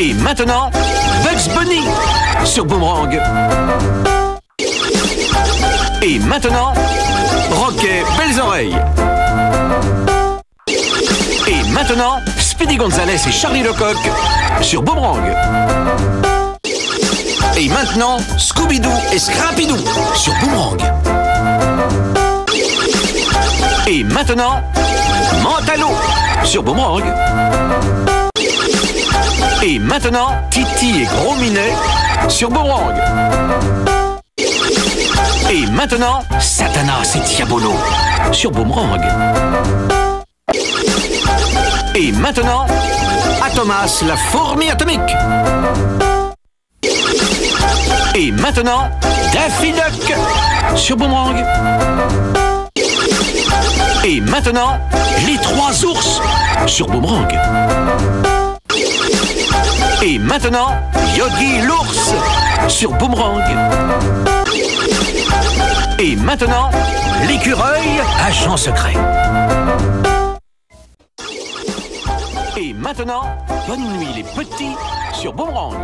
Et maintenant, Bugs Bunny sur Boomerang. Et maintenant, Rocket Belles Oreilles. Et maintenant, Speedy Gonzales et Charlie Lecoq sur Boomerang. Et maintenant, Scooby-Doo et Scrappy-Doo sur Boomerang. Et maintenant, Mentalo sur Boomerang. Maintenant, Titi et Gros Minet sur Boomerang. Et maintenant, Satanas et Diabolo sur Boomerang. Et maintenant, Atomas la fourmi atomique. Et maintenant, Daffy Duck sur Boomerang. Et maintenant, les trois ours sur Boomerang. Et maintenant, Yogi l'ours sur Boomerang. Et maintenant, l'écureuil agent secret. Et maintenant, bonne nuit les petits sur Boomerang.